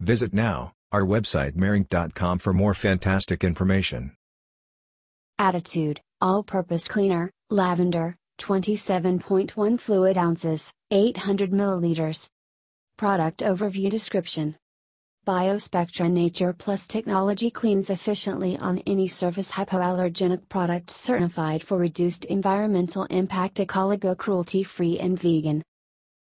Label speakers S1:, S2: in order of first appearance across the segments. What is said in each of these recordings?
S1: Visit now, our website marink.com for more fantastic information.
S2: Attitude, All-Purpose Cleaner, Lavender, 27.1 fluid ounces, 800 milliliters. Product Overview Description Biospectra Nature Plus technology cleans efficiently on any surface hypoallergenic product certified for reduced environmental impact Ecologo cruelty free and vegan.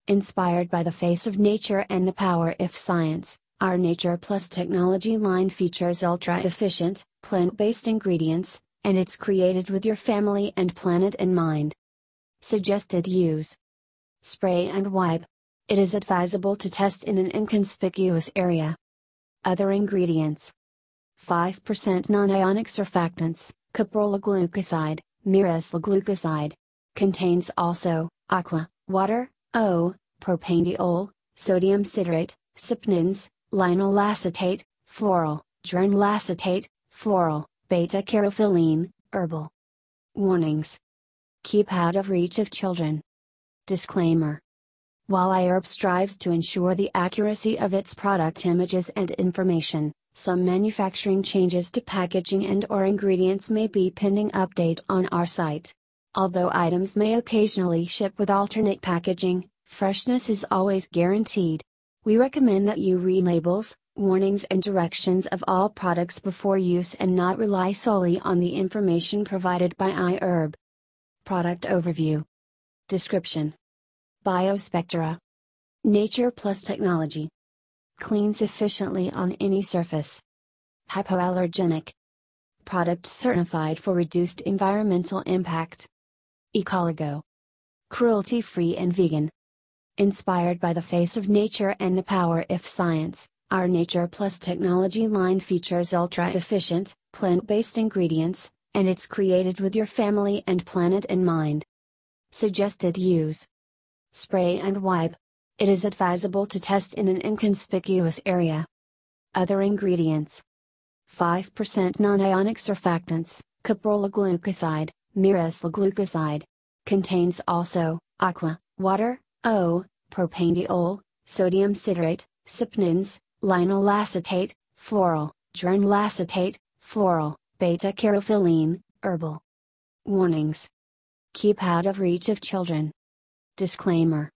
S2: Inspired by the face of nature and the power of science, our Nature Plus technology line features ultra efficient, plant based ingredients, and it's created with your family and planet in mind. Suggested use Spray and wipe. It is advisable to test in an inconspicuous area. Other ingredients 5% non-ionic surfactants, caprylyl glucoside, myrislaglucoside. Contains also, aqua, water, O, propanediol, sodium citrate, saponins, linalyl acetate, floral, geranyl acetate, floral, beta caryophyllene, herbal. Warnings. Keep out of reach of children. Disclaimer. While iHerb strives to ensure the accuracy of its product images and information, some manufacturing changes to packaging and or ingredients may be pending update on our site. Although items may occasionally ship with alternate packaging, freshness is always guaranteed. We recommend that you read labels, warnings and directions of all products before use and not rely solely on the information provided by iHerb. Product Overview Description Biospectra Nature Plus Technology Cleans efficiently on any surface. Hypoallergenic Product certified for reduced environmental impact. Ecologo Cruelty free and vegan. Inspired by the face of nature and the power of science, our Nature Plus technology line features ultra efficient, plant based ingredients, and it's created with your family and planet in mind. Suggested use Spray and wipe. It is advisable to test in an inconspicuous area. Other ingredients 5% non ionic surfactants, caprylyl glucoside, myrislaglucoside. Contains also, aqua, water, O, propanediol, sodium citrate, saponins, linalyl acetate, floral, geranyl acetate, floral, beta caryophyllene, herbal. Warnings. Keep out of reach of children. Disclaimer.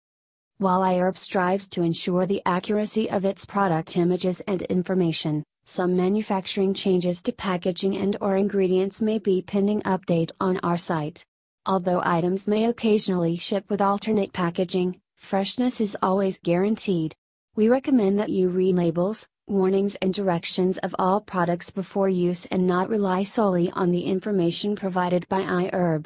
S2: While iHerb strives to ensure the accuracy of its product images and information, some manufacturing changes to packaging and or ingredients may be pending update on our site. Although items may occasionally ship with alternate packaging, freshness is always guaranteed. We recommend that you read labels, warnings and directions of all products before use and not rely solely on the information provided by iHerb.